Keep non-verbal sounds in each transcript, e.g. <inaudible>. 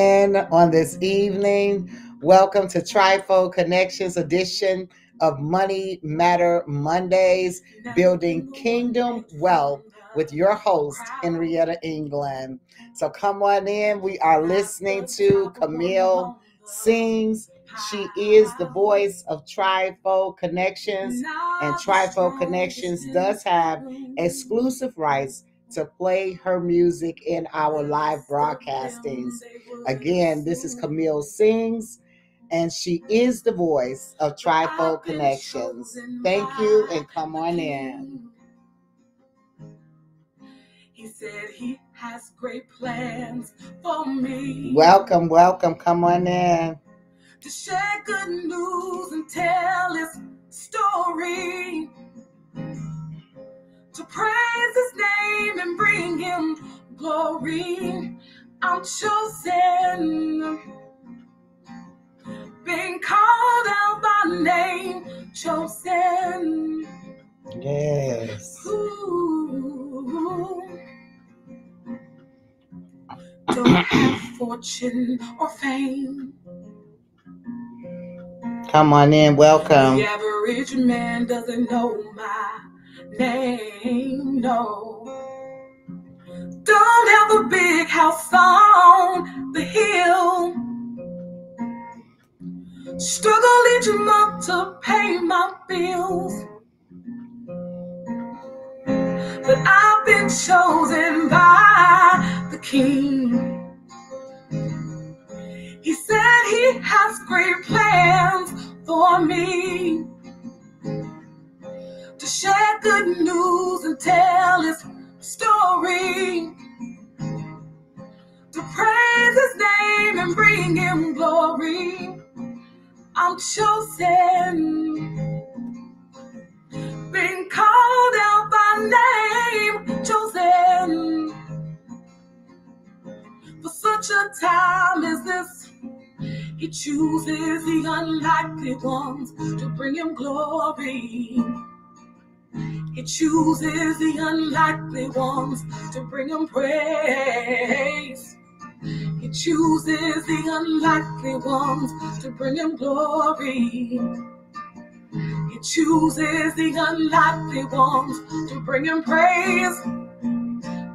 on this evening. Welcome to Trifold Connections edition of Money Matter Mondays, building kingdom wealth with your host, Henrietta England. So come on in. We are listening to Camille Sings. She is the voice of Trifold Connections, and Trifold Connections does have exclusive rights to play her music in our live broadcastings. Again, this is Camille Sings, and she is the voice of Trifold Connections. Thank you, and come on in. He said he has great plans for me. Welcome, welcome. Come on in. To share good news and tell his story to praise his name and bring him glory. I'm chosen, being called out by name, chosen. Yes. Ooh. Don't have fortune or fame. Come on in. Welcome. The average man doesn't know my name, no. Don't have a big house on the hill. Struggle each month to pay my bills. But I've been chosen by the King. He said he has great plans for me to share good news and tell his story, to praise his name and bring him glory. I'm chosen, being called out by name, chosen for such a time as this. He chooses the unlikely ones to bring him glory. He chooses the unlikely ones to bring him praise. He chooses the unlikely ones to bring him glory. He chooses the unlikely ones to bring him praise.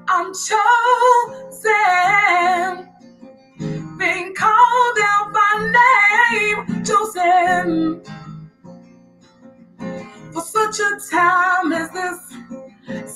I'm chosen, being called out by name, chosen for such a time as this.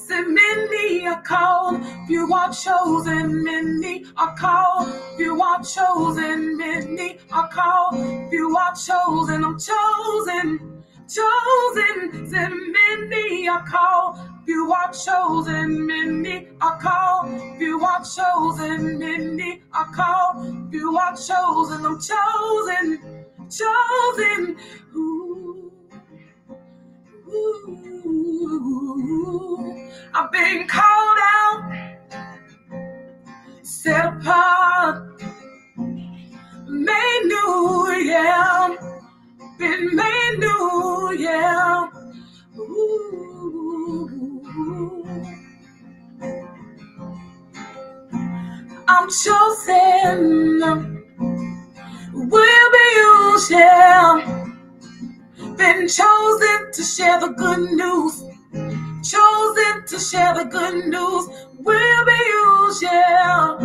Say many are called, few are chosen, many are called, few are chosen, many are called, few are chosen, I'm chosen, chosen, say many are called, few are chosen, many are called, few are chosen, many are called, few are chosen, I'm chosen, chosen. Ooh. Ooh, I've been called out, set apart, made new, yeah. Been made new, yeah. Ooh. I'm chosen, will be used, yeah been chosen to share the good news. Chosen to share the good news. We'll be used, yeah.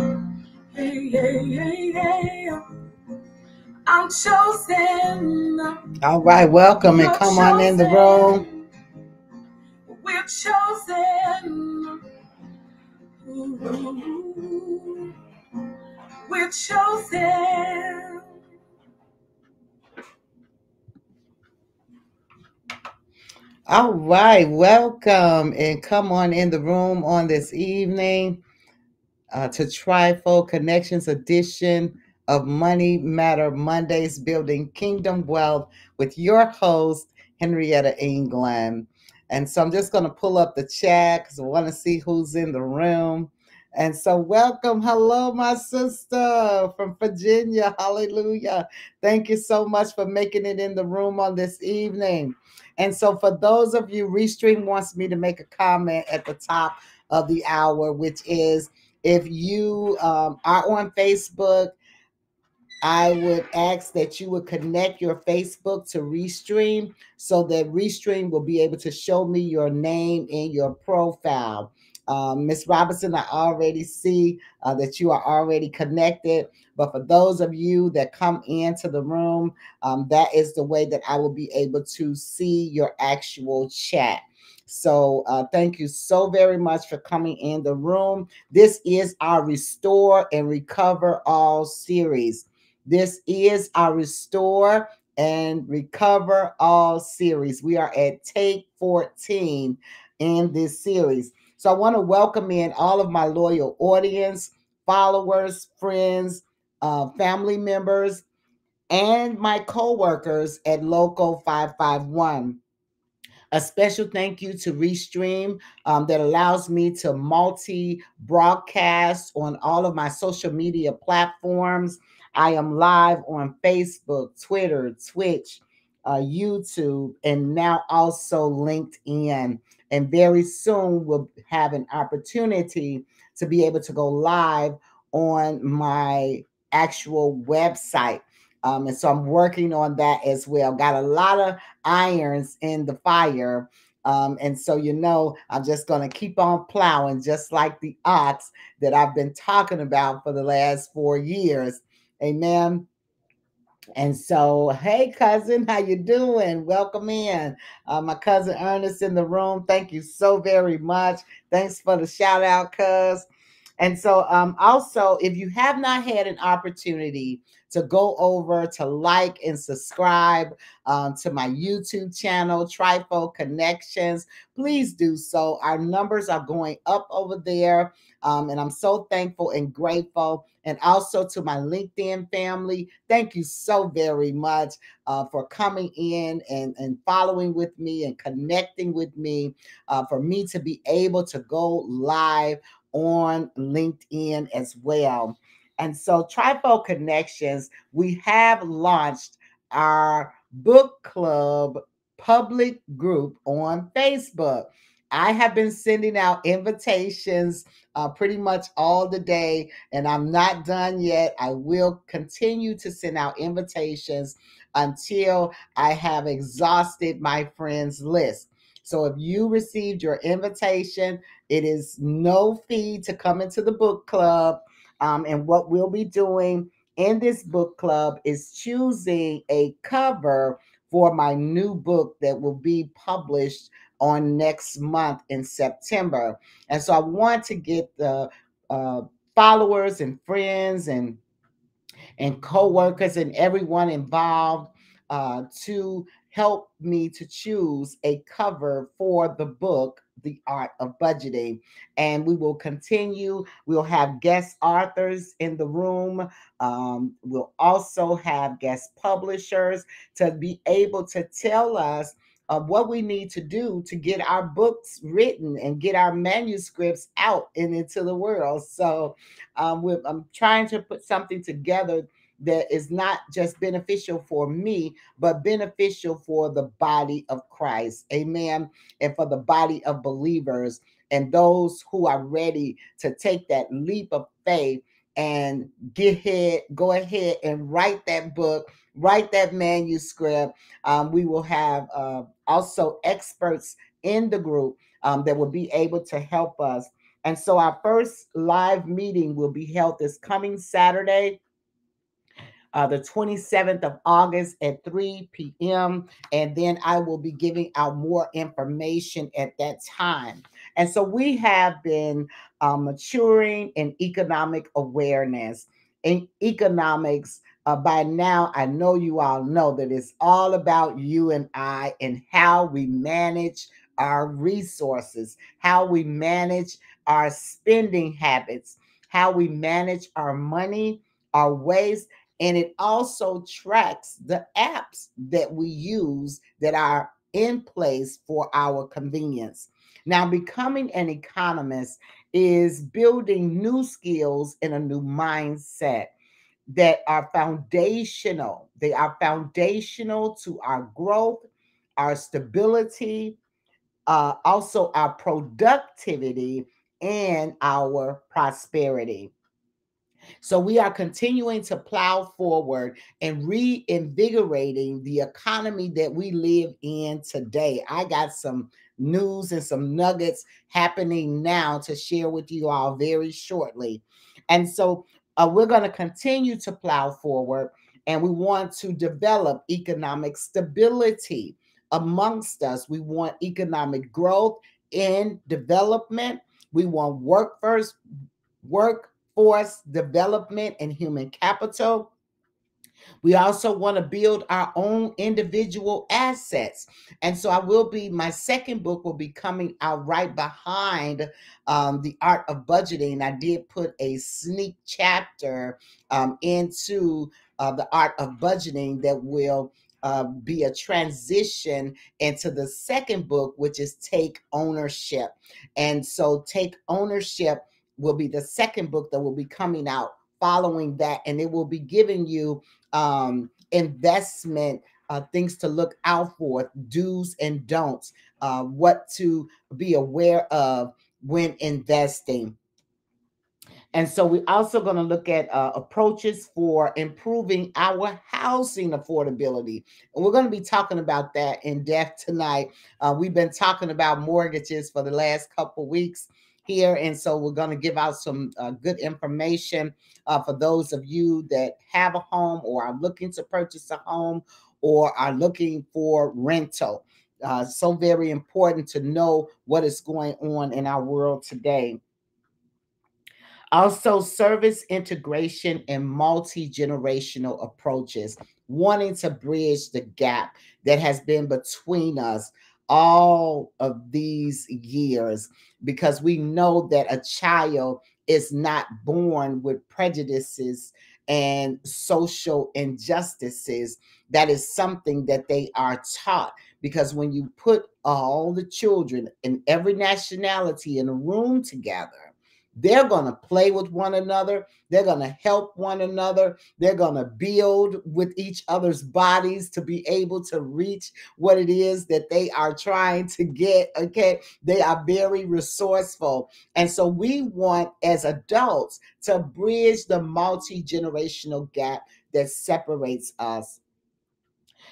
Hey, hey, hey, hey. I'm chosen. All right, welcome and come on in the chosen. room. We're chosen. Ooh. We're chosen. All right, welcome and come on in the room on this evening uh, to Trifold Connections edition of Money Matter Mondays, building kingdom wealth with your host, Henrietta England. And so I'm just going to pull up the chat because I want to see who's in the room. And so, welcome. Hello, my sister from Virginia. Hallelujah. Thank you so much for making it in the room on this evening. And so, for those of you, Restream wants me to make a comment at the top of the hour, which is if you um, are on Facebook I would ask that you would connect your Facebook to Restream so that Restream will be able to show me your name in your profile. Um, Miss Robinson, I already see uh, that you are already connected. But for those of you that come into the room, um, that is the way that I will be able to see your actual chat. So uh, thank you so very much for coming in the room. This is our Restore and Recover All series. This is our Restore and Recover All series. We are at take 14 in this series. So I want to welcome in all of my loyal audience, followers, friends, uh, family members, and my co-workers at Local 551. A special thank you to Restream um, that allows me to multi broadcast on all of my social media platforms. I am live on Facebook, Twitter, Twitch, uh, YouTube, and now also LinkedIn. And very soon we'll have an opportunity to be able to go live on my actual website. Um, and so I'm working on that as well. Got a lot of irons in the fire. Um, and so, you know, I'm just going to keep on plowing, just like the ox that I've been talking about for the last four years. Amen. And so, hey cousin, how you doing? Welcome in. Uh, my cousin Ernest in the room. Thank you so very much. Thanks for the shout out, cuz. And so, um, also, if you have not had an opportunity to go over to like and subscribe um, to my YouTube channel, Trifold Connections, please do so. Our numbers are going up over there. Um, and I'm so thankful and grateful. And also to my LinkedIn family, thank you so very much uh, for coming in and, and following with me and connecting with me uh, for me to be able to go live on LinkedIn as well. And so, Trifold Connections, we have launched our book club public group on Facebook. I have been sending out invitations uh, pretty much all the day, and I'm not done yet. I will continue to send out invitations until I have exhausted my friends list. So if you received your invitation, it is no fee to come into the book club. Um, and what we'll be doing in this book club is choosing a cover for my new book that will be published on next month in September. And so I want to get the uh, followers and friends and and co-workers and everyone involved uh, to help me to choose a cover for the book the art of budgeting. And we will continue. We'll have guest authors in the room. Um, we'll also have guest publishers to be able to tell us of what we need to do to get our books written and get our manuscripts out and into the world so um, i'm trying to put something together that is not just beneficial for me, but beneficial for the body of Christ. Amen. And for the body of believers and those who are ready to take that leap of faith and get ahead, go ahead and write that book, write that manuscript. Um, we will have uh, also experts in the group um, that will be able to help us. And so our first live meeting will be held this coming Saturday, uh, the 27th of August at 3 p.m. And then I will be giving out more information at that time. And so we have been uh, maturing in economic awareness. In economics, uh, by now, I know you all know that it's all about you and I and how we manage our resources, how we manage our spending habits, how we manage our money, our waste, and it also tracks the apps that we use that are in place for our convenience. Now, becoming an economist is building new skills in a new mindset that are foundational. They are foundational to our growth, our stability, uh, also our productivity, and our prosperity. So we are continuing to plow forward and reinvigorating the economy that we live in today. I got some news and some nuggets happening now to share with you all very shortly. And so uh, we're going to continue to plow forward and we want to develop economic stability amongst us. We want economic growth and development. We want workforce, workforce development and human capital. We also want to build our own individual assets. And so I will be, my second book will be coming out right behind um, The Art of Budgeting. I did put a sneak chapter um, into uh, The Art of Budgeting that will. Uh, be a transition into the second book, which is Take Ownership. And so, Take Ownership will be the second book that will be coming out following that, and it will be giving you um, investment uh, things to look out for, do's and don'ts, uh, what to be aware of when investing. And so we're also going to look at uh, approaches for improving our housing affordability. And we're going to be talking about that in depth tonight. Uh, we've been talking about mortgages for the last couple weeks here. And so we're going to give out some uh, good information uh, for those of you that have a home or are looking to purchase a home or are looking for rental. Uh, so very important to know what is going on in our world today. Also, service integration and multi generational approaches, wanting to bridge the gap that has been between us all of these years because we know that a child is not born with prejudices and social injustices. That is something that they are taught because when you put all the children in every nationality in a room together, they're going to play with one another. They're going to help one another. They're going to build with each other's bodies to be able to reach what it is that they are trying to get. Okay. They are very resourceful. And so we want, as adults, to bridge the multi generational gap that separates us.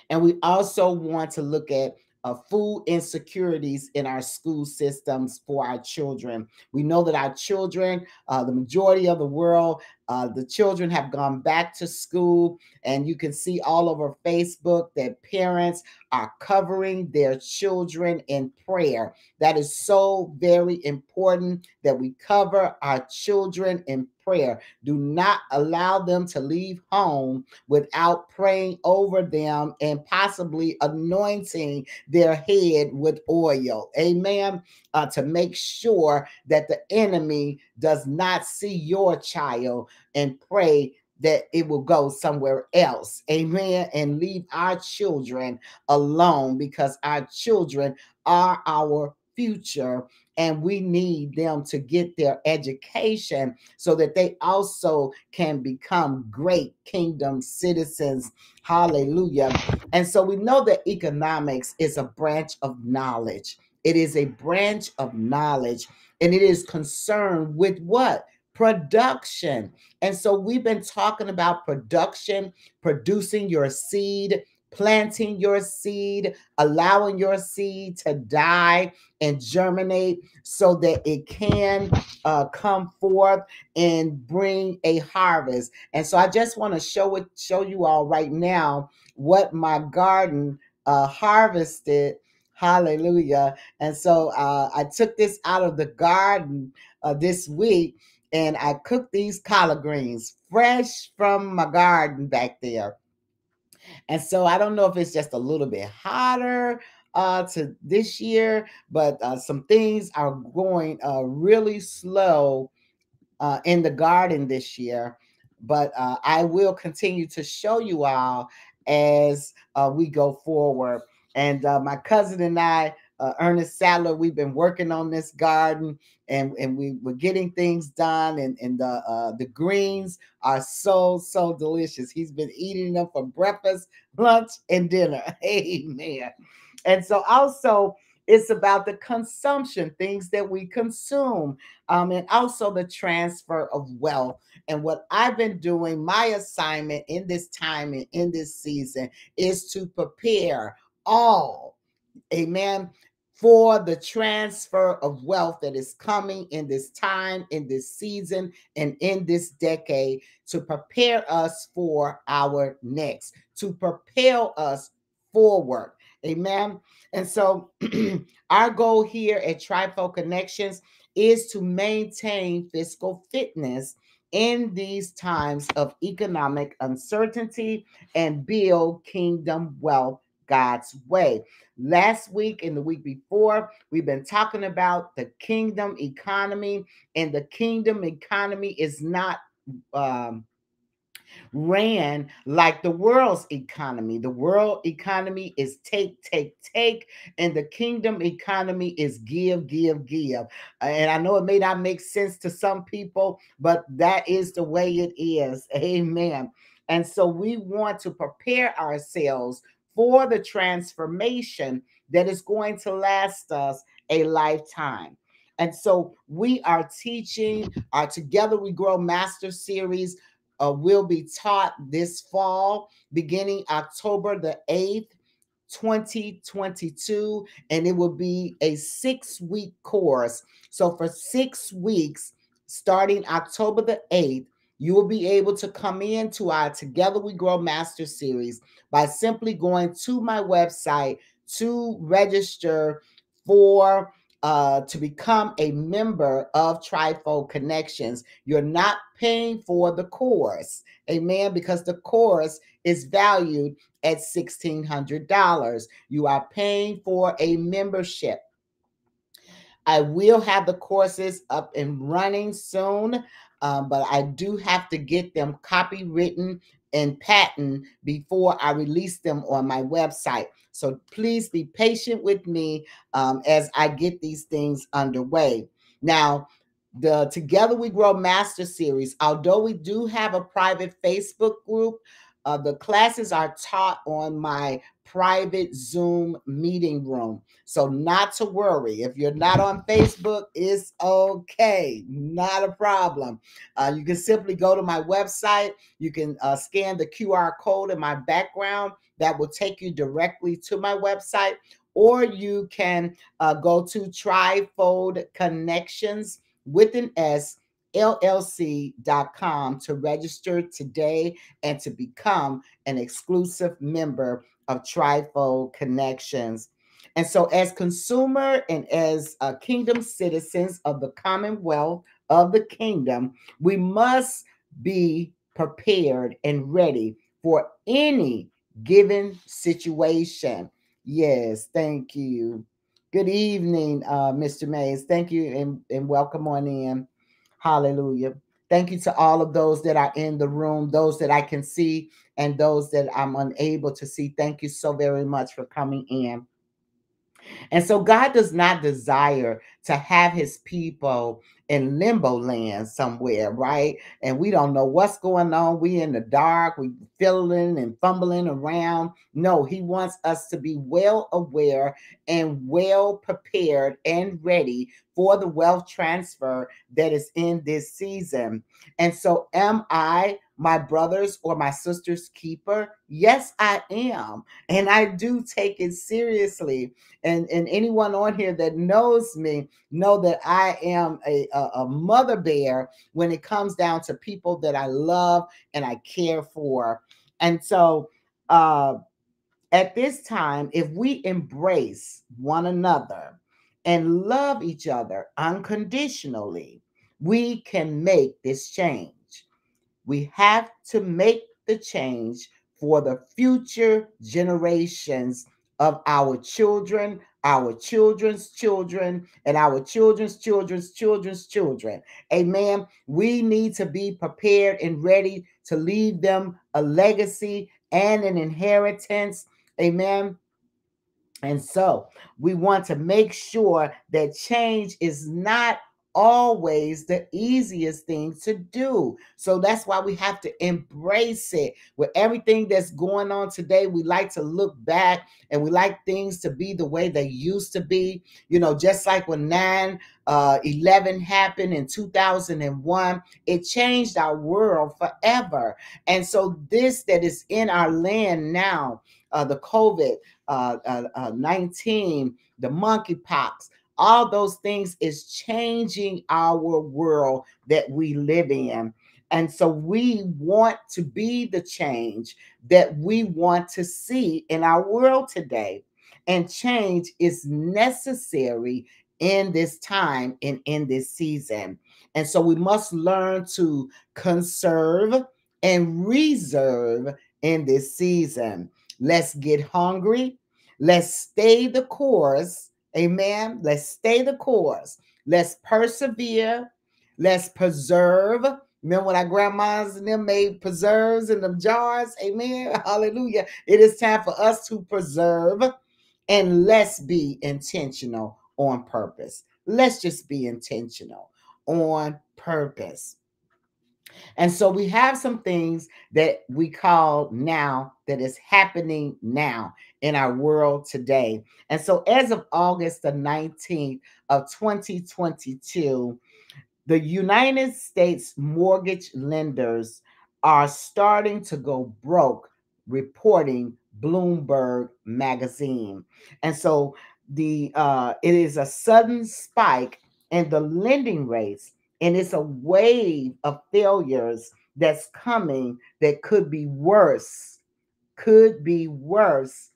And we also want to look at uh, food insecurities in our school systems for our children. We know that our children, uh, the majority of the world, uh, the children have gone back to school, and you can see all over Facebook that parents are covering their children in prayer. That is so very important that we cover our children in prayer. Do not allow them to leave home without praying over them and possibly anointing their head with oil. Amen. Uh, to make sure that the enemy does not see your child and pray that it will go somewhere else. Amen. And leave our children alone because our children are our future and we need them to get their education so that they also can become great kingdom citizens. Hallelujah. And so we know that economics is a branch of knowledge. It is a branch of knowledge and it is concerned with what? Production. And so we've been talking about production, producing your seed, planting your seed, allowing your seed to die and germinate so that it can uh, come forth and bring a harvest. And so I just want to show it, show you all right now what my garden uh, harvested. Hallelujah. And so uh, I took this out of the garden uh, this week and I cooked these collard greens fresh from my garden back there. And so I don't know if it's just a little bit hotter uh, to this year, but uh, some things are going uh, really slow uh, in the garden this year. But uh, I will continue to show you all as uh, we go forward. And uh, my cousin and I, uh, Ernest Sadler, we've been working on this garden and, and we were getting things done. And, and the, uh, the greens are so, so delicious. He's been eating them for breakfast, lunch, and dinner. <laughs> Amen. And so also, it's about the consumption, things that we consume, um, and also the transfer of wealth. And what I've been doing, my assignment in this time and in this season is to prepare all, amen, for the transfer of wealth that is coming in this time, in this season, and in this decade to prepare us for our next, to propel us forward. Amen. And so, <clears throat> our goal here at Trifold Connections is to maintain fiscal fitness in these times of economic uncertainty and build kingdom wealth God's way. Last week and the week before, we've been talking about the kingdom economy, and the kingdom economy is not um, ran like the world's economy. The world economy is take, take, take, and the kingdom economy is give, give, give. And I know it may not make sense to some people, but that is the way it is. Amen. And so we want to prepare ourselves for the transformation that is going to last us a lifetime. And so we are teaching our Together We Grow Master Series uh, will be taught this fall, beginning October the 8th, 2022. And it will be a six week course. So for six weeks, starting October the 8th, you will be able to come into our Together We Grow Master Series by simply going to my website to register for uh, to become a member of Trifold Connections. You're not paying for the course, amen, because the course is valued at $1,600. You are paying for a membership. I will have the courses up and running soon, um, but I do have to get them copywritten and patent before I release them on my website. So please be patient with me um, as I get these things underway. Now, the Together We Grow Master Series, although we do have a private Facebook group, uh, the classes are taught on my private Zoom meeting room. So, not to worry. If you're not on Facebook, it's okay. Not a problem. Uh, you can simply go to my website. You can uh, scan the QR code in my background that will take you directly to my website. Or you can uh, go to Trifold Connections with an S llc.com to register today and to become an exclusive member of Trifold Connections. And so, as consumer and as uh, kingdom citizens of the commonwealth of the kingdom, we must be prepared and ready for any given situation. Yes, thank you. Good evening, uh, Mr. Mays. Thank you and, and welcome on in. Hallelujah. Thank you to all of those that are in the room, those that I can see, and those that I'm unable to see. Thank you so very much for coming in. And so God does not desire to have his people in limbo land somewhere, right? And we don't know what's going on. We in the dark, we fiddling and fumbling around. No, he wants us to be well aware and well prepared and ready for the wealth transfer that is in this season. And so am I my brother's or my sister's keeper? Yes, I am. And I do take it seriously. And, and anyone on here that knows me know that I am a, a, a mother bear when it comes down to people that I love and I care for. And so uh, at this time, if we embrace one another and love each other unconditionally, we can make this change. We have to make the change for the future generations of our children, our children's children, and our children's children's children's children. Amen. We need to be prepared and ready to leave them a legacy and an inheritance. Amen. And so we want to make sure that change is not always the easiest thing to do. So that's why we have to embrace it. With everything that's going on today, we like to look back and we like things to be the way they used to be. You know, just like when 9 uh, 11 happened in 2001, it changed our world forever. And so, this that is in our land now, uh, the COVID uh, uh, uh 19, the monkeypox, all those things is changing our world that we live in. And so we want to be the change that we want to see in our world today. And change is necessary in this time and in this season. And so we must learn to conserve and reserve in this season. Let's get hungry. Let's stay the course Amen. Let's stay the course. Let's persevere. Let's preserve. Remember when our grandmas and them made preserves in them jars? Amen. <laughs> Hallelujah. It is time for us to preserve and let's be intentional on purpose. Let's just be intentional on purpose. And so we have some things that we call now that is happening now in our world today. And so as of August the 19th of 2022, the United States mortgage lenders are starting to go broke, reporting Bloomberg magazine. And so the uh, it is a sudden spike in the lending rates and it's a wave of failures that's coming that could be worse, could be worse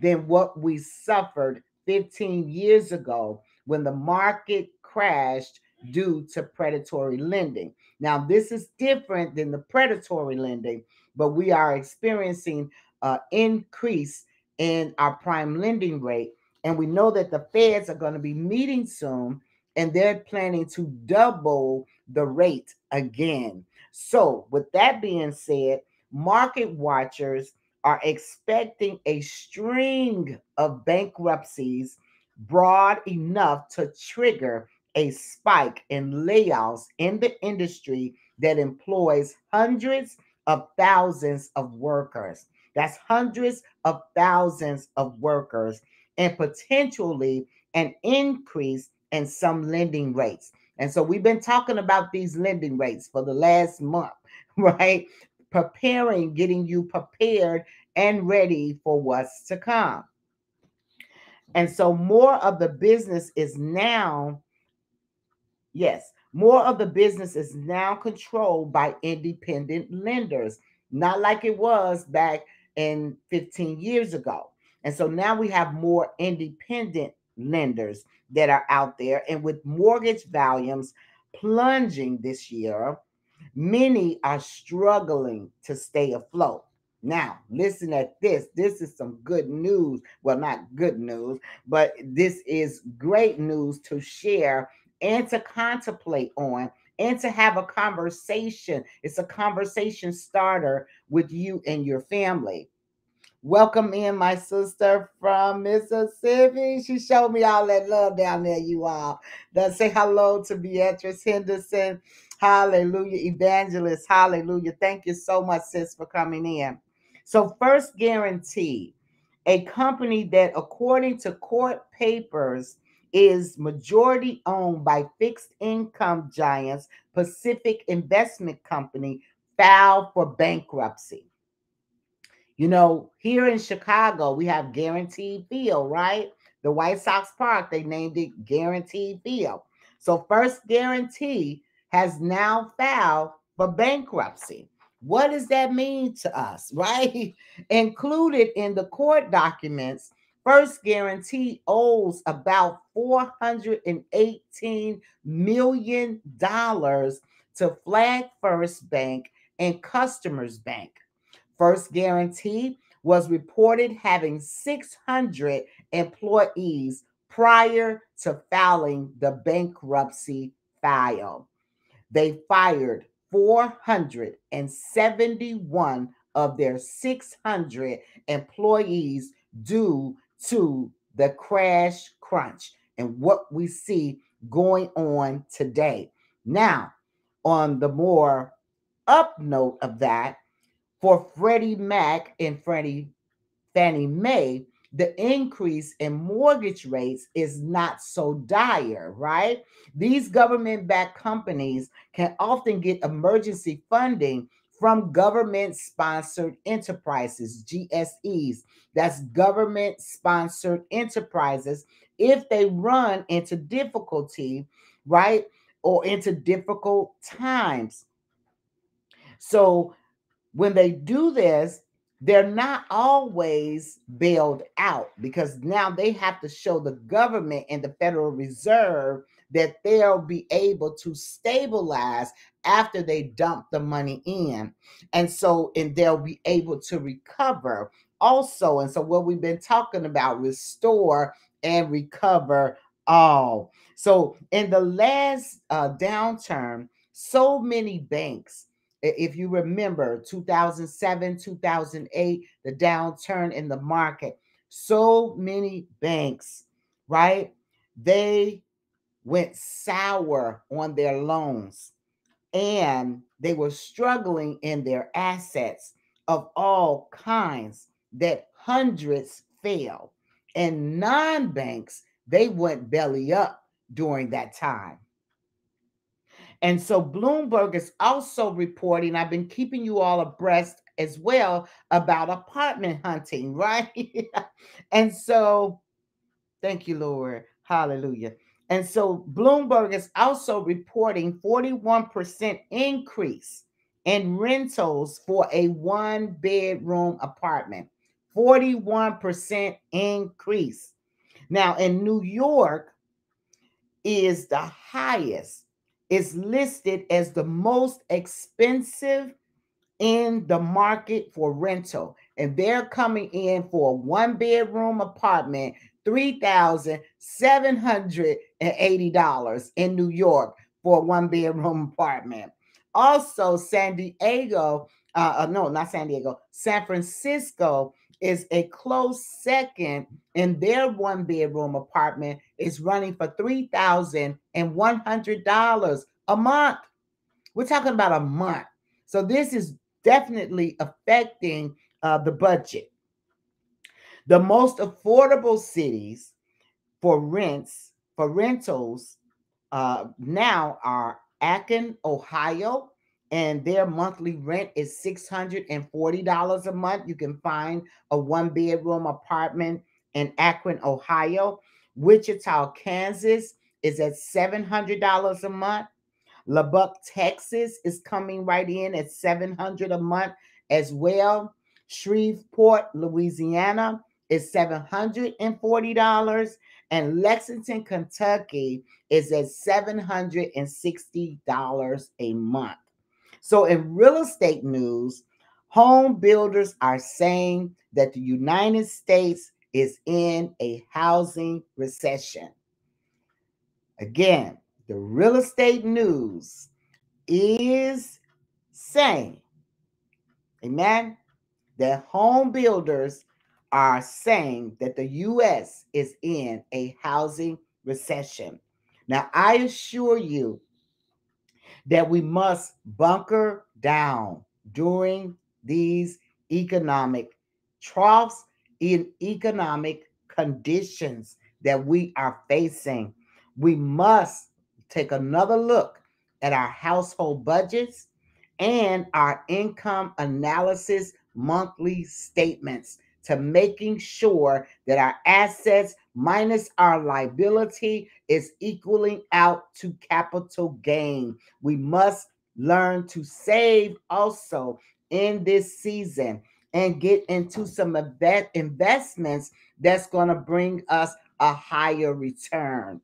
than what we suffered 15 years ago when the market crashed due to predatory lending. Now, this is different than the predatory lending, but we are experiencing an increase in our prime lending rate. And we know that the feds are going to be meeting soon and they're planning to double the rate again. So, with that being said, market watchers are expecting a string of bankruptcies broad enough to trigger a spike in layoffs in the industry that employs hundreds of thousands of workers. That's hundreds of thousands of workers and potentially an increase and some lending rates. And so we've been talking about these lending rates for the last month, <laughs> right? Preparing, getting you prepared and ready for what's to come. And so more of the business is now, yes, more of the business is now controlled by independent lenders, not like it was back in 15 years ago. And so now we have more independent lenders that are out there. And with mortgage volumes plunging this year, many are struggling to stay afloat. Now, listen at this. This is some good news. Well, not good news, but this is great news to share and to contemplate on and to have a conversation. It's a conversation starter with you and your family. Welcome in my sister from Mississippi. She showed me all that love down there, you all. Let's say hello to Beatrice Henderson. Hallelujah. Evangelist. Hallelujah. Thank you so much, sis, for coming in. So, First Guaranty a company that, according to court papers, is majority owned by fixed income giants Pacific Investment Company, filed for bankruptcy. You know, here in Chicago, we have Guaranteed Field, right? The White Sox Park, they named it Guaranteed Field. So First Guaranty has now filed for bankruptcy. What does that mean to us, <laughs> right? Included in the court documents, First Guaranty owes about $418 million to Flag First Bank and Customers Bank. First Guaranty was reported having 600 employees prior to filing the bankruptcy file. They fired 471 of their 600 employees due to the crash crunch. And what we see going on today. Now, on the more up note of that, for Freddie Mac and Freddie Fannie Mae, the increase in mortgage rates is not so dire, right? These government backed companies can often get emergency funding from government sponsored enterprises, GSEs. That's government sponsored enterprises if they run into difficulty, right? Or into difficult times. So when they do this, they're not always bailed out because now they have to show the government and the Federal Reserve that they'll be able to stabilize after they dump the money in. And so, and they'll be able to recover also. And so, what we've been talking about restore and recover all. So, in the last uh, downturn, so many banks if you remember 2007, 2008, the downturn in the market, so many banks, right? They went sour on their loans and they were struggling in their assets of all kinds that hundreds failed. And non banks, they went belly up during that time. And so Bloomberg is also reporting, I've been keeping you all abreast as well about apartment hunting, <laughs> right? and so, thank you, Lord. Hallelujah. And so Bloomberg is also reporting 41% increase in rentals for a one bedroom apartment. 41% increase. Now in New York is the highest is listed as the most expensive in the market for rental. And they're coming in for a one bedroom apartment, $3,780 in New York for a one bedroom apartment. Also, San Diego, uh, uh, no, not San Diego, San Francisco is a close second in their one bedroom apartment is running for $3,100 a month. We're talking about a month. So this is definitely affecting uh, the budget. The most affordable cities for rents, for rentals uh, now are Akron, Ohio, and their monthly rent is $640 a month. You can find a one bedroom apartment in Akron, Ohio. Wichita, Kansas is at $700 a month. Lubbock, Texas is coming right in at 700 a month as well. Shreveport, Louisiana is $740 and Lexington, Kentucky is at $760 a month. So, in real estate news, home builders are saying that the United States is in a housing recession. Again, the real estate news is saying, amen, that home builders are saying that the U.S. is in a housing recession. Now, I assure you that we must bunker down during these economic troughs in economic conditions that we are facing. We must take another look at our household budgets and our income analysis monthly statements to making sure that our assets minus our liability is equaling out to capital gain. We must learn to save also in this season and get into some investments that's going to bring us a higher return.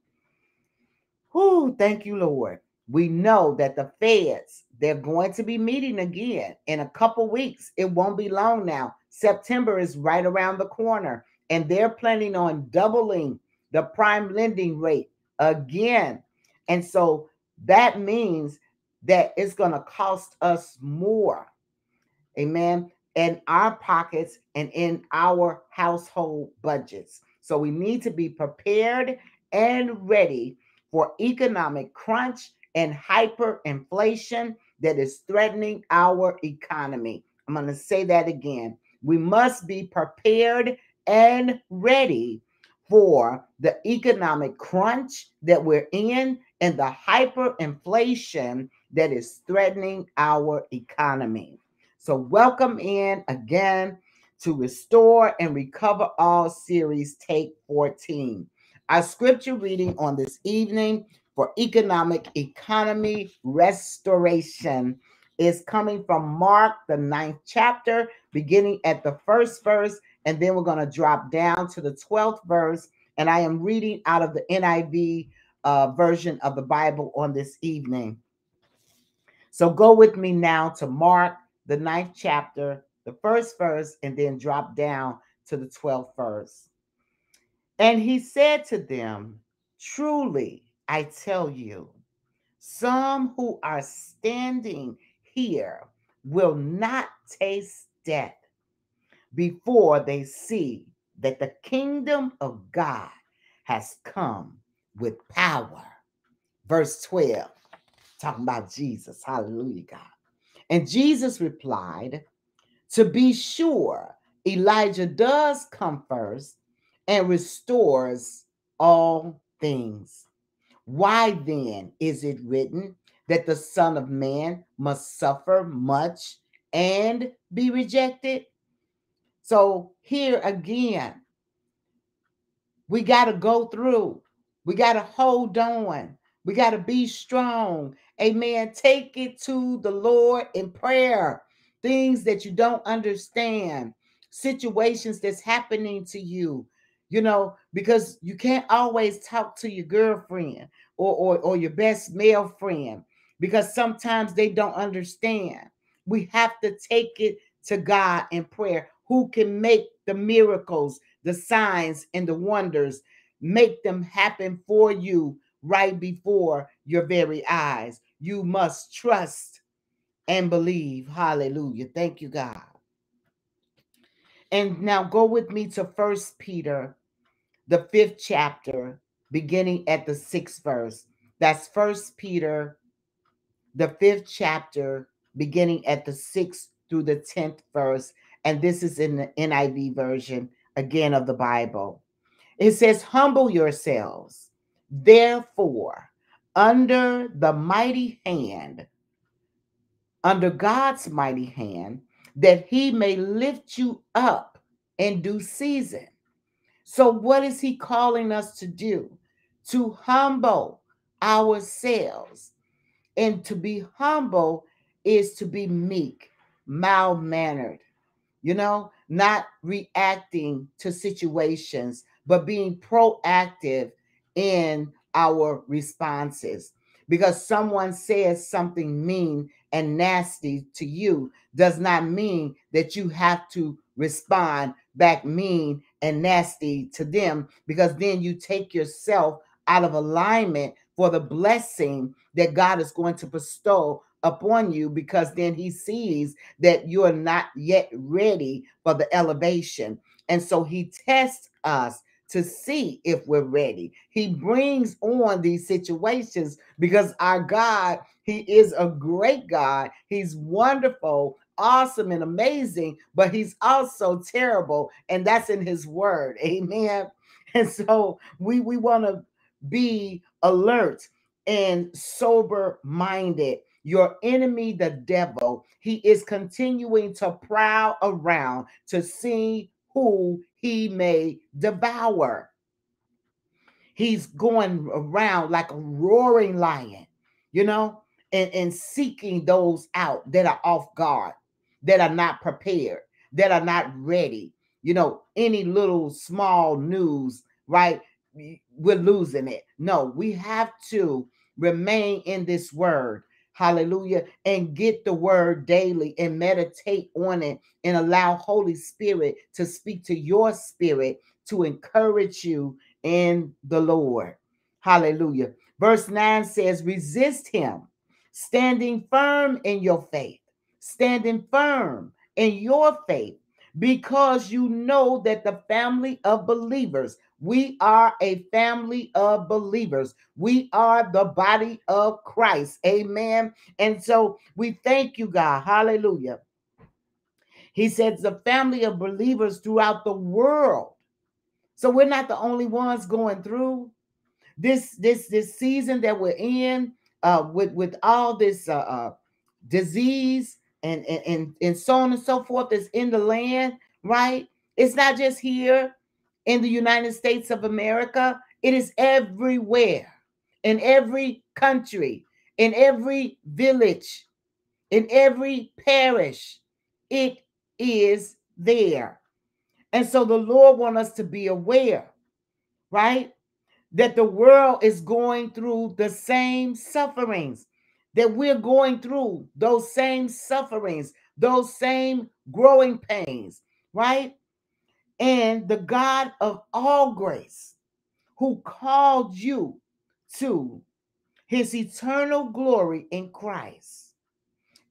Whew, thank you, Lord. We know that the feds, they're going to be meeting again in a couple weeks. It won't be long now. September is right around the corner, and they're planning on doubling the prime lending rate again. And so that means that it's going to cost us more. Amen. In our pockets and in our household budgets. So we need to be prepared and ready for economic crunch and hyperinflation that is threatening our economy. I'm going to say that again. We must be prepared and ready for the economic crunch that we're in and the hyperinflation that is threatening our economy. So, welcome in again to Restore and Recover All series, take 14. Our scripture reading on this evening for economic economy restoration is coming from Mark, the ninth chapter, beginning at the first verse, and then we're going to drop down to the 12th verse. And I am reading out of the NIV uh, version of the Bible on this evening. So go with me now to Mark, the ninth chapter, the first verse, and then drop down to the 12th verse. And he said to them, Truly, I tell you, some who are standing here will not taste death before they see that the kingdom of God has come with power. Verse 12, talking about Jesus. Hallelujah, God. And Jesus replied, To be sure, Elijah does come first and restores all things. Why then is it written that the Son of Man must suffer much and be rejected? So, here again, we got to go through, we got to hold on, we got to be strong. Amen. Take it to the Lord in prayer. Things that you don't understand, situations that's happening to you, you know, because you can't always talk to your girlfriend or, or, or your best male friend because sometimes they don't understand. We have to take it to God in prayer, who can make the miracles, the signs, and the wonders, make them happen for you right before your very eyes. You must trust and believe. Hallelujah. Thank you, God. And now go with me to First Peter the fifth chapter, beginning at the sixth verse. That's First Peter, the fifth chapter, beginning at the sixth through the tenth verse. And this is in the NIV version again of the Bible. It says, Humble yourselves, therefore, under the mighty hand, under God's mighty hand, that he may lift you up in due season. So, what is he calling us to do? To humble ourselves. And to be humble is to be meek, mild mannered, you know, not reacting to situations, but being proactive in our responses. Because someone says something mean and nasty to you does not mean that you have to respond back mean and nasty to them because then you take yourself out of alignment for the blessing that God is going to bestow upon you because then he sees that you're not yet ready for the elevation. And so he tests us to see if we're ready. He brings on these situations because our God, He is a great God. He's wonderful awesome and amazing, but he's also terrible, and that's in his word. <laughs> Amen. And so we we want to be alert and sober minded. Your enemy, the devil, he is continuing to prowl around to see who he may devour. He's going around like a roaring lion, you know, and, and seeking those out that are off guard that are not prepared, that are not ready. You know, any little small news, right? We're losing it. No, we have to remain in this word. Hallelujah. And get the word daily and meditate on it and allow Holy Spirit to speak to your spirit to encourage you in the Lord. Hallelujah. Verse 9 says, resist him, standing firm in your faith standing firm in your faith because you know that the family of believers, we are a family of believers. We are the body of Christ. Amen. And so we thank you, God. Hallelujah. He says the family of believers throughout the world. So we're not the only ones going through this this this season that we're in uh with with all this uh, uh disease and, and and so on and so forth is in the land, right? It's not just here in the United States of America, it is everywhere, in every country, in every village, in every parish. It is there. And so the Lord wants us to be aware, right? That the world is going through the same sufferings that we're going through those same sufferings, those same growing pains, right? And the God of all grace, who called you to his eternal glory in Christ,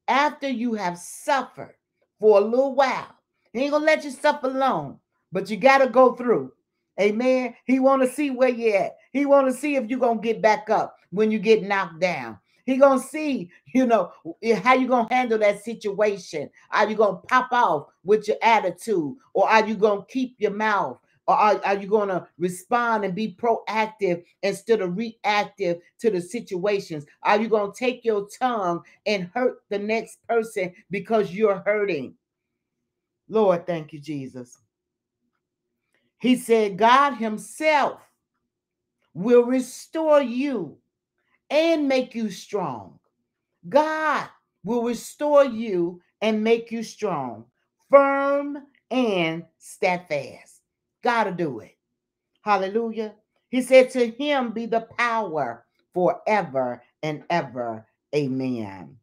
after you have suffered for a little while, he ain't gonna let you suffer long, but you got to go through. Amen. He want to see where you at. He want to see if you're gonna get back up when you get knocked down. He gonna see, you know, how you gonna handle that situation. Are you gonna pop off with your attitude, or are you gonna keep your mouth? Or are, are you going to respond and be proactive instead of reactive to the situations? Are you going to take your tongue and hurt the next person because you're hurting? Lord, thank you, Jesus. He said, God Himself will restore you and make you strong. God will restore you and make you strong, firm and steadfast. Gotta do it. Hallelujah. He said, To him be the power forever and ever. Amen.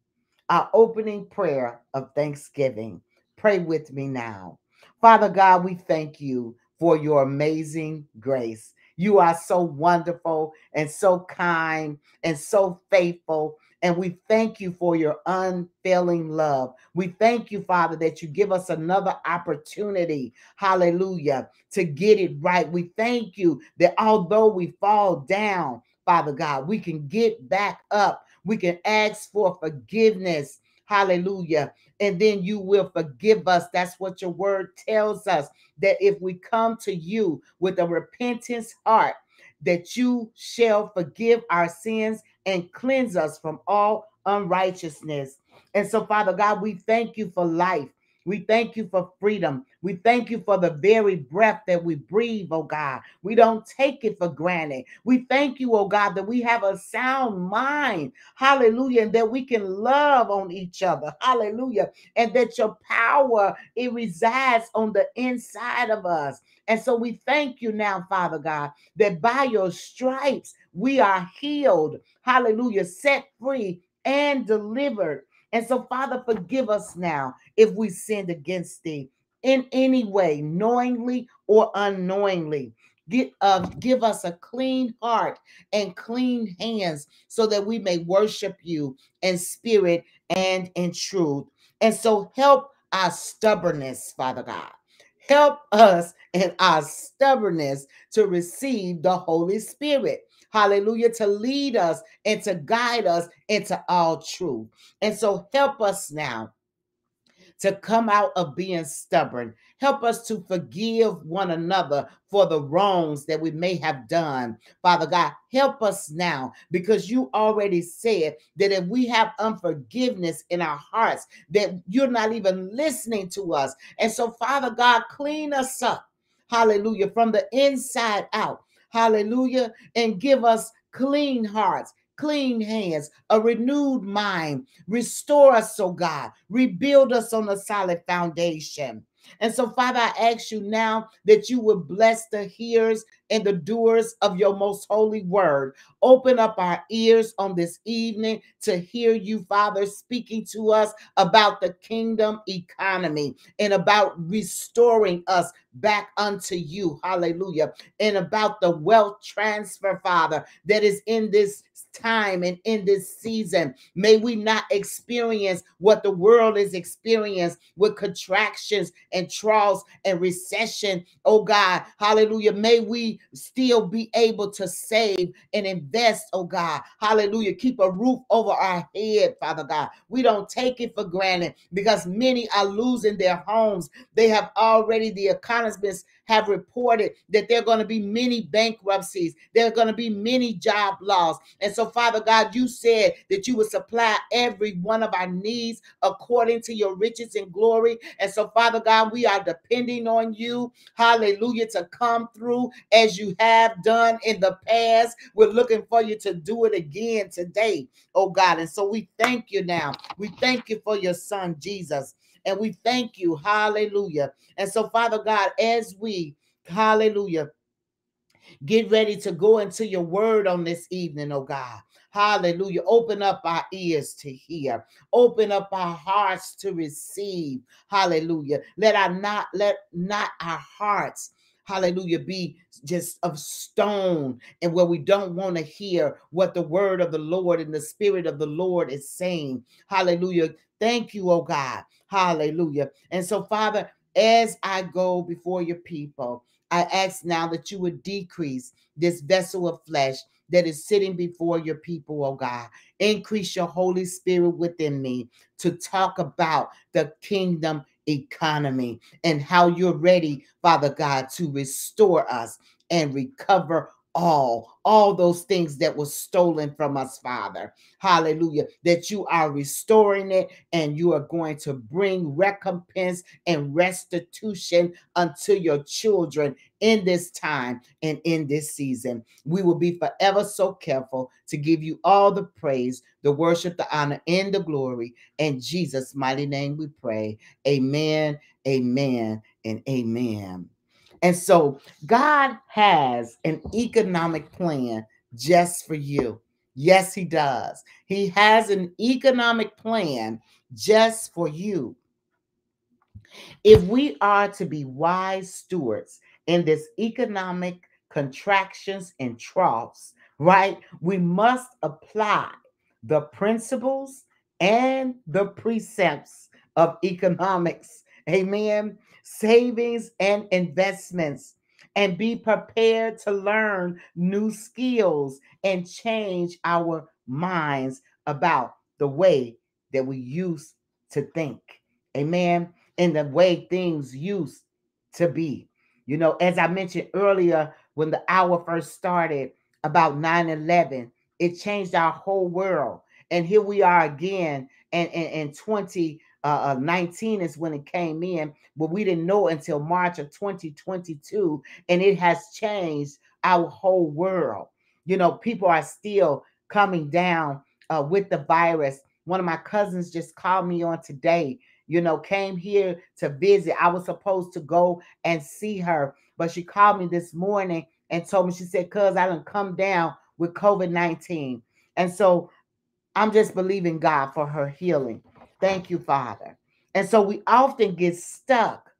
Our opening prayer of thanksgiving. Pray with me now. Father God, we thank you for your amazing grace. You are so wonderful and so kind and so faithful. And we thank you for your unfailing love. We thank you, Father, that you give us another opportunity, hallelujah, to get it right. We thank you that although we fall down, Father God, we can get back up. We can ask for forgiveness. Hallelujah. And then you will forgive us. That's what your word tells us that if we come to you with a repentance heart, that you shall forgive our sins and cleanse us from all unrighteousness. And so, Father God, we thank you for life. We thank you for freedom. We thank you for the very breath that we breathe, oh God. We don't take it for granted. We thank you, oh God, that we have a sound mind. Hallelujah. And that we can love on each other. Hallelujah. And that your power, it resides on the inside of us. And so we thank you now, Father God, that by your stripes we are healed. Hallelujah. Set free and delivered. And so, Father, forgive us now if we sinned against thee in any way, knowingly or unknowingly. Get, uh, give us a clean heart and clean hands so that we may worship you in spirit and in truth. And so help our stubbornness, Father God. Help us in our stubbornness to receive the Holy Spirit hallelujah, to lead us and to guide us into all truth. And so help us now to come out of being stubborn. Help us to forgive one another for the wrongs that we may have done. Father God, help us now because you already said that if we have unforgiveness in our hearts, that you're not even listening to us. And so, Father God, clean us up. Hallelujah. From the inside out. Hallelujah. And give us clean hearts, clean hands, a renewed mind. Restore us, oh God. Rebuild us on a solid foundation. And so, Father, I ask you now that you would bless the hearers and the doers of your most holy word. Open up our ears on this evening to hear you, Father, speaking to us about the kingdom economy and about restoring us back unto you. Hallelujah. And about the wealth transfer, Father, that is in this time and in this season. May we not experience what the world is experiencing with contractions and trials and recession. Oh God, hallelujah. May we still be able to save and invest, oh God. Hallelujah. Keep a roof over our head, Father God. We don't take it for granted because many are losing their homes. They have already, the economists have reported that there are going to be many bankruptcies, there are going to be many job loss. And so, Father God, you said that you would supply every one of our needs according to your riches and glory. And so, Father God, we are depending on you, hallelujah, to come through as you have done in the past. We're looking for you to do it again today, oh God. And so we thank you now. We thank you for your son, Jesus. And we thank you. Hallelujah. And so, Father God, as we, hallelujah, get ready to go into your word on this evening, oh God. Hallelujah. Open up our ears to hear. Open up our hearts to receive. Hallelujah. Let our not let not our hearts hallelujah, be just of stone and where we don't want to hear what the word of the Lord and the spirit of the Lord is saying. Hallelujah. Thank you, oh God. Hallelujah. And so, Father, as I go before your people, I ask now that you would decrease this vessel of flesh that is sitting before your people, oh God. Increase your Holy Spirit within me to talk about the kingdom economy and how you're ready, Father God, to restore us and recover all, all those things that were stolen from us, Father. Hallelujah. That you are restoring it and you are going to bring recompense and restitution unto your children in this time and in this season. We will be forever so careful to give you all the praise, the worship, the honor, and the glory. In Jesus' mighty name we pray. Amen, amen, and amen. And so God has an economic plan just for you. Yes, He does. He has an economic plan just for you. If we are to be wise stewards in this economic contractions and troughs, right, we must apply the principles and the precepts of economics. Amen savings and investments, and be prepared to learn new skills and change our minds about the way that we used to think. Amen. And the way things used to be. You know, as I mentioned earlier, when the hour first started about 9 11, it changed our whole world. And here we are again and in 20 uh, 19 is when it came in, but we didn't know until March of 2022, and it has changed our whole world. You know, people are still coming down uh, with the virus. One of my cousins just called me on today. You know, came here to visit. I was supposed to go and see her, but she called me this morning and told me she said, "Cuz I didn't come down with COVID 19," and so I'm just believing God for her healing. Thank you, Father. And so we often get stuck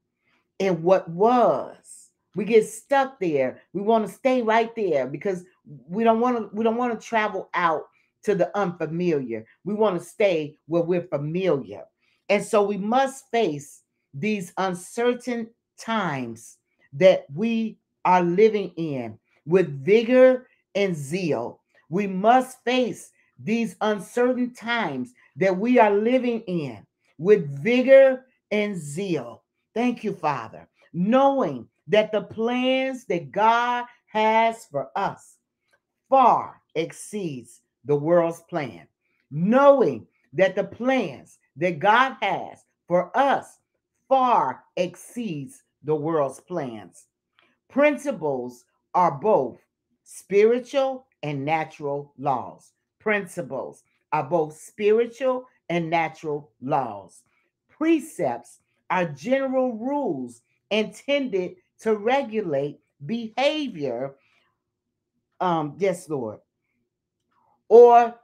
in what was. We get stuck there. We want to stay right there because we don't want to we don't want to travel out to the unfamiliar. We want to stay where we're familiar. And so we must face these uncertain times that we are living in with vigor and zeal. We must face these uncertain times that we are living in with vigor and zeal. Thank you, Father. Knowing that the plans that God has for us far exceeds the world's plan. Knowing that the plans that God has for us far exceeds the world's plans. Principles are both spiritual and natural laws. Principles are both spiritual and natural laws. Precepts are general rules intended to regulate behavior. Um, yes, Lord. Or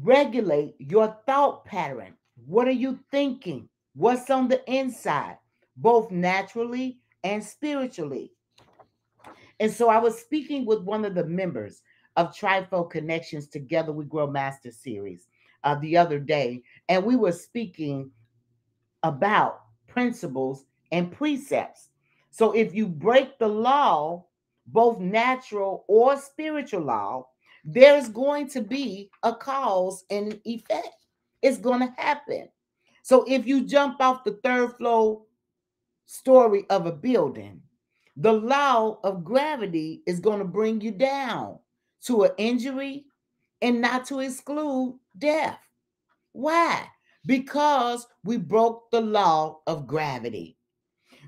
regulate your thought pattern. What are you thinking? What's on the inside, both naturally and spiritually? And so I was speaking with one of the members of Trifold Connections Together We Grow Master Series uh, the other day, and we were speaking about principles and precepts. So if you break the law, both natural or spiritual law, there's going to be a cause and effect. It's going to happen. So if you jump off the third floor story of a building, the law of gravity is going to bring you down to an injury and not to exclude death. Why? Because we broke the law of gravity.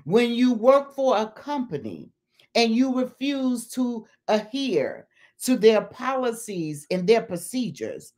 When you work for a company and you refuse to adhere to their policies and their procedures,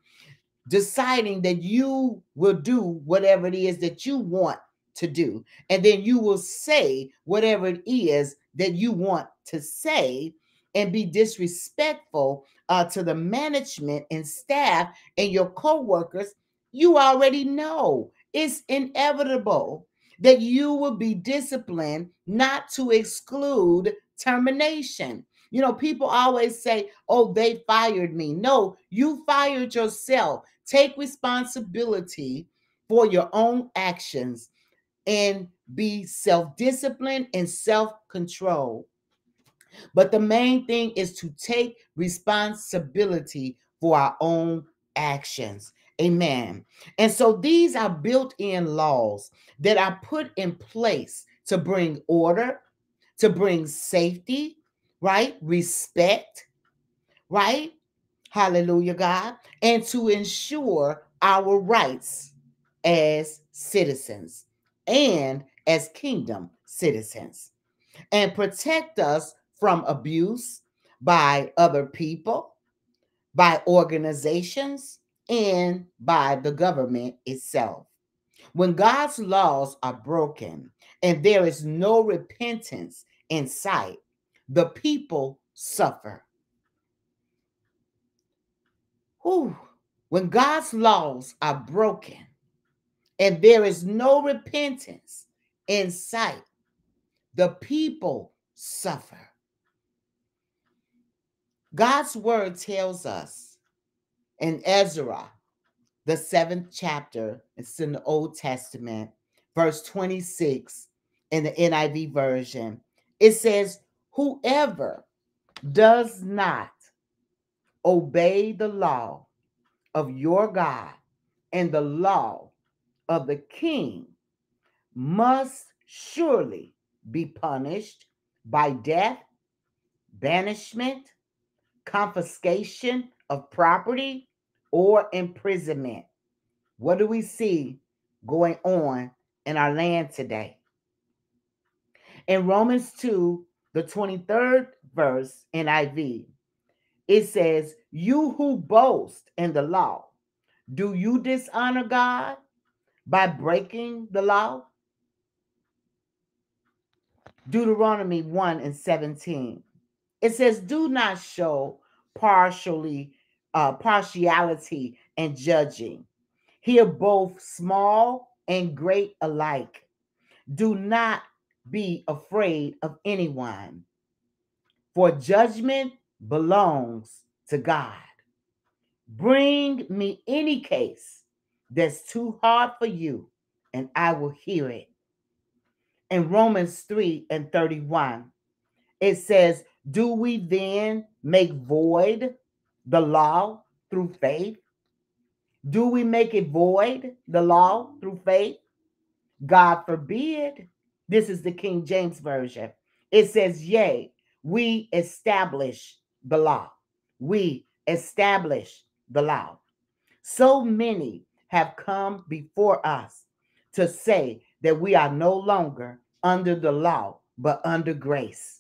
deciding that you will do whatever it is that you want to do, and then you will say whatever it is that you want to say and be disrespectful uh, to the management and staff and your co-workers you already know. It's inevitable that you will be disciplined not to exclude termination. You know people always say oh they fired me. No you fired yourself. Take responsibility for your own actions and be self disciplined and self control. But the main thing is to take responsibility for our own actions. Amen. And so these are built in laws that are put in place to bring order, to bring safety, right? Respect, right? Hallelujah, God. And to ensure our rights as citizens and as kingdom citizens and protect us from abuse by other people, by organizations, and by the government itself. When God's laws are broken and there is no repentance in sight, the people suffer. Whew. When God's laws are broken and there is no repentance in sight, the people suffer. God's word tells us in Ezra, the seventh chapter, it's in the Old Testament, verse 26 in the NIV version. It says, Whoever does not obey the law of your God and the law of the king must surely be punished by death, banishment, confiscation of property, or imprisonment. What do we see going on in our land today? In Romans 2, the 23rd verse NIV, it says, You who boast in the law, do you dishonor God? by breaking the law? Deuteronomy 1 and 17. It says, Do not show partially uh, partiality and judging. Here both small and great alike. Do not be afraid of anyone, for judgment belongs to God. Bring me any case that's too hard for you, and I will hear it. In Romans 3 and 31, it says, Do we then make void the law through faith? Do we make it void, the law, through faith? God forbid. This is the King James Version. It says, Yea, we establish the law. We establish the law. So many have come before us to say that we are no longer under the law, but under grace.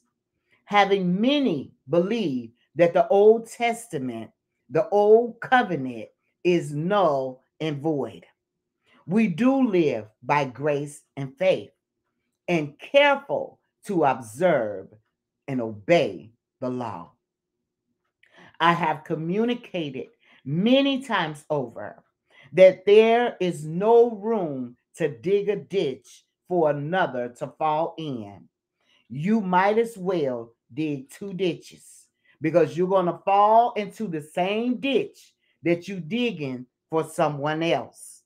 Having many believe that the Old Testament, the Old Covenant, is null and void. We do live by grace and faith and careful to observe and obey the law. I have communicated many times over that there is no room to dig a ditch for another to fall in. You might as well dig two ditches because you're going to fall into the same ditch that you digging for someone else.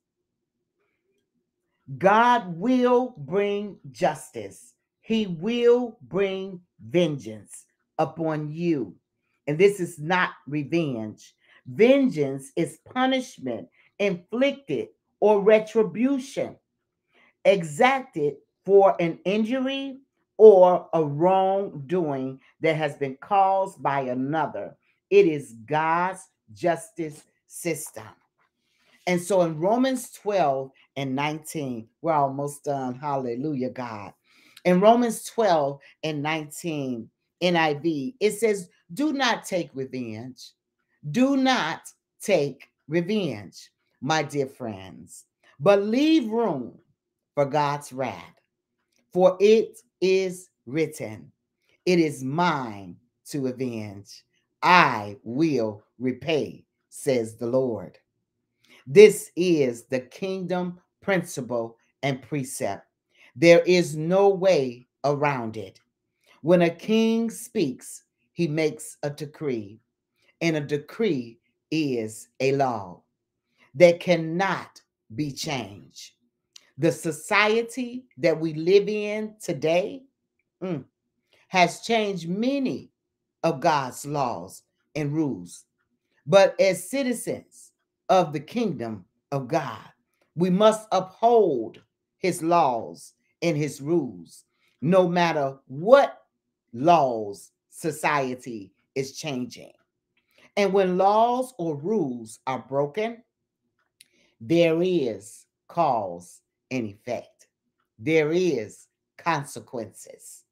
God will bring justice. He will bring vengeance upon you. And this is not revenge. Vengeance is punishment inflicted or retribution exacted for an injury or a wrongdoing that has been caused by another. It is God's justice system. And so in Romans 12 and 19, we're almost done. Hallelujah, God. In Romans 12 and 19, NIV, it says, Do not take revenge. Do not take revenge, my dear friends, but leave room for God's wrath. For it is written, It is mine to avenge. I will repay, says the Lord. This is the kingdom principle and precept. There is no way around it. When a king speaks, he makes a decree, and a decree is a law that cannot be changed. The society that we live in today mm, has changed many of God's laws and rules. But as citizens of the kingdom of God, we must uphold his laws and his rules, no matter what laws society is changing. And when laws or rules are broken, there is cause and effect. There is consequences.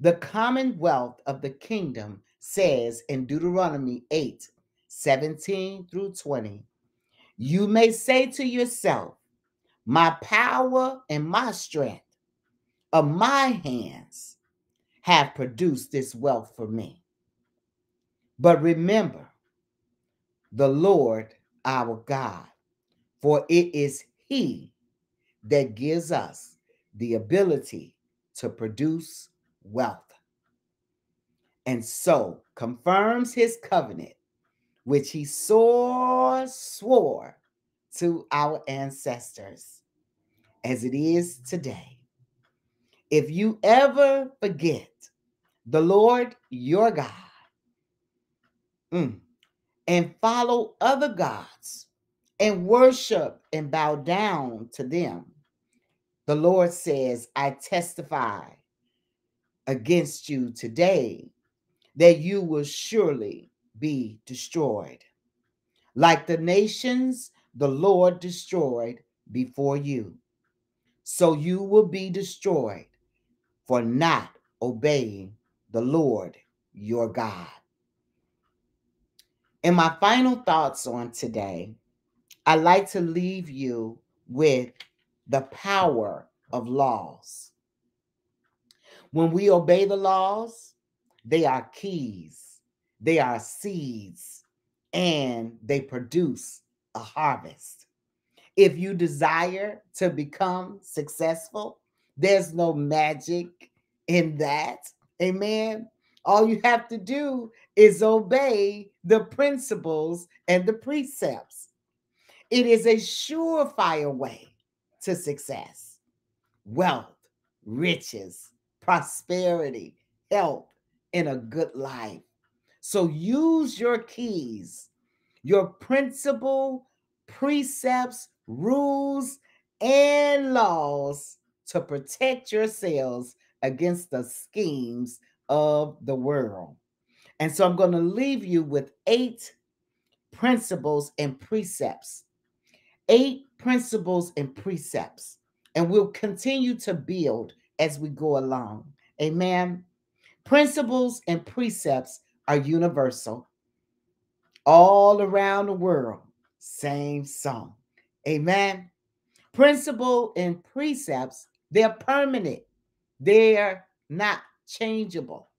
The commonwealth of the kingdom says in Deuteronomy 8 17 through 20, you may say to yourself, My power and my strength of my hands have produced this wealth for me. But remember the Lord our God, for it is He that gives us the ability to produce wealth. And so confirms his covenant, which he swore, swore to our ancestors, as it is today if you ever forget the Lord your God mm, and follow other gods and worship and bow down to them, the Lord says, I testify against you today that you will surely be destroyed. Like the nations the Lord destroyed before you, so you will be destroyed for not obeying the Lord your God. And my final thoughts on today, I like to leave you with the power of laws. When we obey the laws, they are keys, they are seeds, and they produce a harvest. If you desire to become successful, there's no magic in that. Amen. All you have to do is obey the principles and the precepts. It is a surefire way to success, wealth, riches, prosperity, health, and a good life. So use your keys, your principle, precepts, rules, and laws to protect yourselves against the schemes of the world. And so I'm going to leave you with eight principles and precepts. Eight principles and precepts. And we'll continue to build as we go along. Amen. Principles and precepts are universal. All around the world, same song. Amen. Principle and precepts they're permanent, they're not changeable.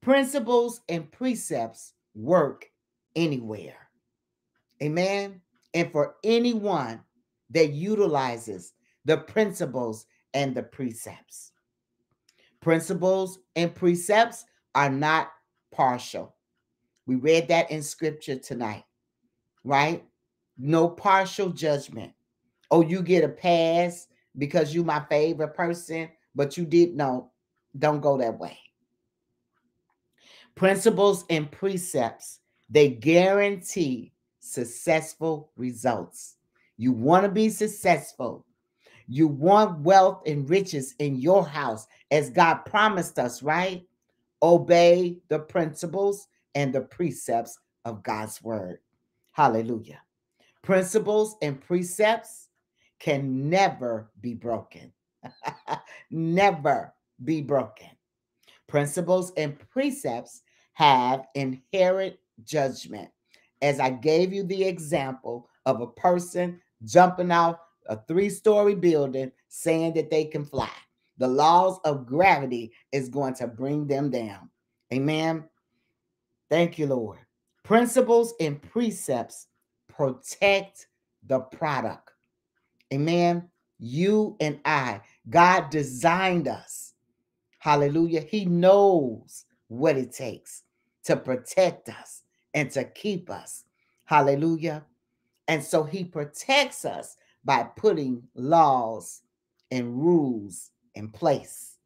Principles and precepts work anywhere. Amen. And for anyone that utilizes the principles and the precepts. Principles and precepts are not partial. We read that in scripture tonight, right? No partial judgment. Oh, you get a pass because you my favorite person, but you did no. Don't go that way. Principles and precepts, they guarantee successful results. You want to be successful. You want wealth and riches in your house as God promised us, right? Obey the principles and the precepts of God's word. Hallelujah. Principles and precepts can never be broken. <laughs> never be broken. Principles and precepts have inherent judgment. As I gave you the example of a person jumping off a three story building saying that they can fly. The laws of gravity is going to bring them down. Amen. Thank you, Lord. Principles and precepts protect the product. Amen. You and I, God designed us. Hallelujah. He knows what it takes to protect us and to keep us. Hallelujah. And so he protects us by putting laws and rules in place.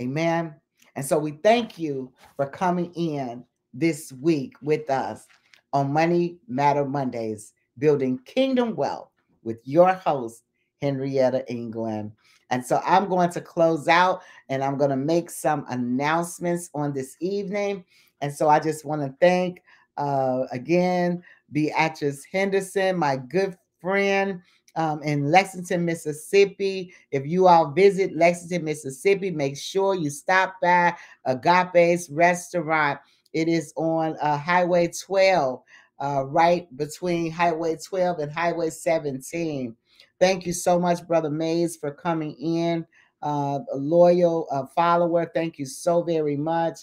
Amen. And so we thank you for coming in this week with us on Money Matter Mondays, building kingdom wealth with your host, Henrietta England. And so I'm going to close out and I'm going to make some announcements on this evening. And so I just want to thank uh, again Beatrice Henderson, my good friend um, in Lexington, Mississippi. If you all visit Lexington, Mississippi, make sure you stop by Agape's restaurant. It is on uh, Highway 12, uh, right between Highway 12 and Highway 17. Thank you so much, Brother Mays, for coming in. Uh, a loyal uh, follower. Thank you so very much.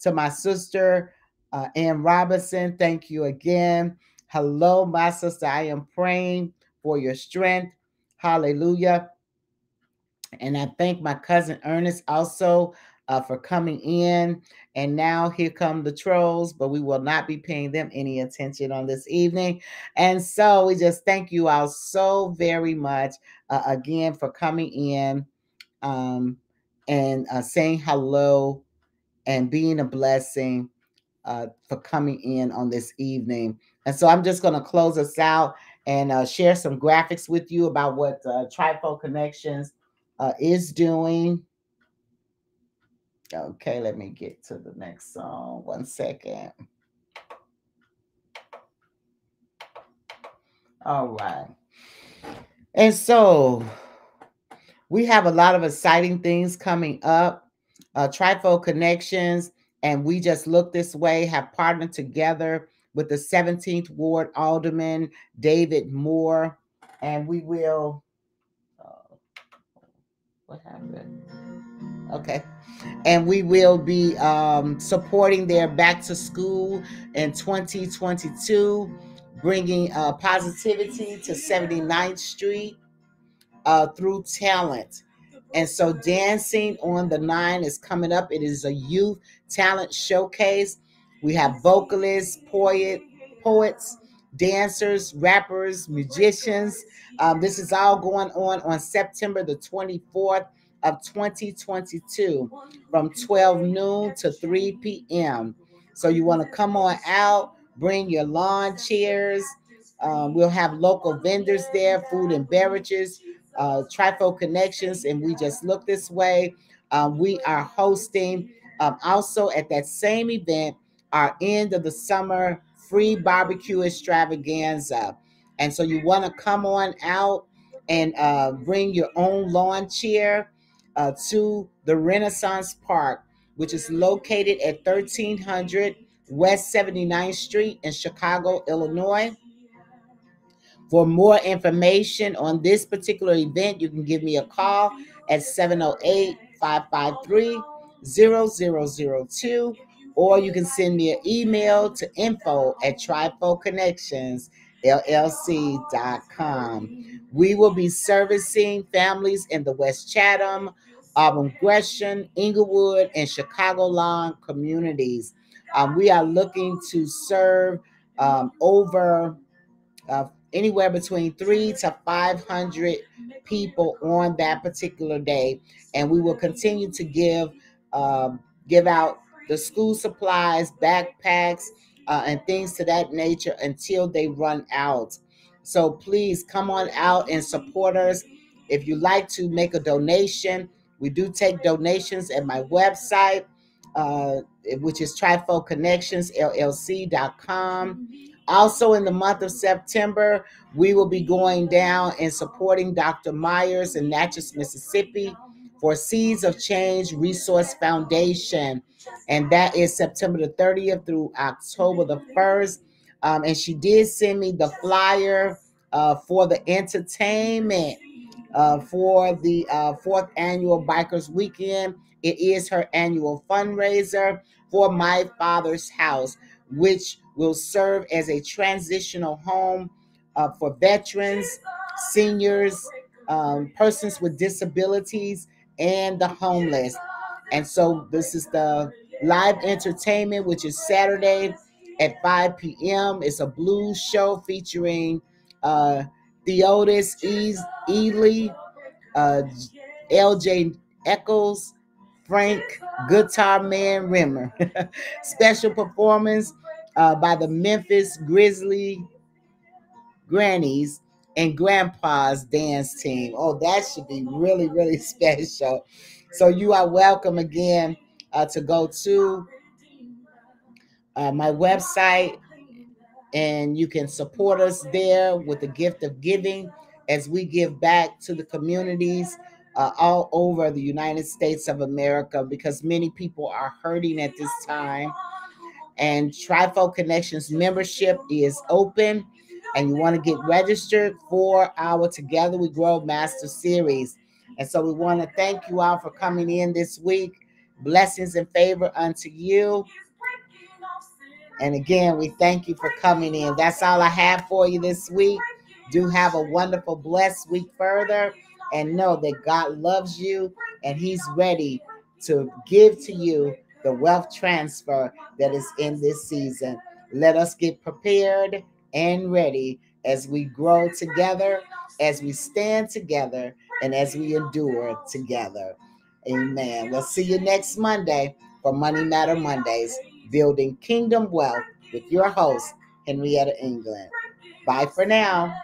To my sister, uh, Ann Robinson, thank you again. Hello, my sister. I am praying for your strength. Hallelujah. And I thank my cousin Ernest also uh, for coming in. And now here come the trolls, but we will not be paying them any attention on this evening. And so we just thank you all so very much uh, again for coming in um, and uh, saying hello and being a blessing uh, for coming in on this evening. And so I'm just going to close us out and uh, share some graphics with you about what uh, Connections uh, is doing. Okay, let me get to the next song. One second. All right. And so we have a lot of exciting things coming up. Uh, Connections and we just look this way, have partnered together with the 17th Ward Alderman David Moore, and we will. Uh, what happened? Okay. And we will be um, supporting their back to school in 2022, bringing uh, positivity to 79th Street uh, through talent. And so, Dancing on the Nine is coming up. It is a youth talent showcase. We have vocalists, poet, poets, dancers, rappers, musicians. Um, this is all going on on September the 24th of 2022 from 12 noon to 3 p.m. So you want to come on out, bring your lawn chairs. Um, we'll have local vendors there, food and beverages, uh, Trifold Connections, and we just look this way. Um, we are hosting um, also at that same event our end of the summer free barbecue extravaganza. And so you want to come on out and uh, bring your own lawn chair uh, to the Renaissance Park, which is located at 1300 West 79th Street in Chicago, Illinois. For more information on this particular event, you can give me a call at 708 553 0002 or you can send me an email to info at trifoldconnectionsllc.com. We will be servicing families in the West Chatham, Auburn Gresham, Englewood, and Chicagoland communities. Um, we are looking to serve um, over uh, anywhere between three to 500 people on that particular day. And we will continue to give um, give out the school supplies, backpacks, uh, and things to that nature until they run out. So please come on out and support us. If you like to make a donation, we do take donations at my website, uh, which is trifoldconnectionsllc.com. Also, in the month of September, we will be going down and supporting Dr. Myers in Natchez, Mississippi for Seeds of Change Resource Foundation. And that is September the 30th through October the 1st. Um, and she did send me the flyer uh, for the entertainment uh, for the uh, fourth annual Bikers Weekend. It is her annual fundraiser for My Father's House, which will serve as a transitional home uh, for veterans, seniors, um, persons with disabilities, and the homeless. And so this is the live entertainment, which is Saturday at 5 p.m. It's a blues show featuring uh, Theotis Ely, uh, LJ Eccles, Frank Guitar Man Rimmer. <laughs> Special performance uh, by the Memphis Grizzly Grannies and Grandpa's dance team. Oh, that should be really, really <laughs> special. So you are welcome again uh, to go to uh, my website and you can support us there with the gift of giving as we give back to the communities uh, all over the United States of America because many people are hurting at this time and Trifold Connections membership is open and you want to get registered for our Together We Grow Master Series. And so we want to thank you all for coming in this week. Blessings and favor unto you. And again, we thank you for coming in. That's all I have for you this week. Do have a wonderful, blessed week further. And know that God loves you and He's ready to give to you the wealth transfer that is in this season. Let us get prepared and ready as we grow together, as we stand together, and as we endure together. Amen. We'll see you next Monday for Money Matter Mondays, building kingdom wealth with your host, Henrietta England. Bye for now.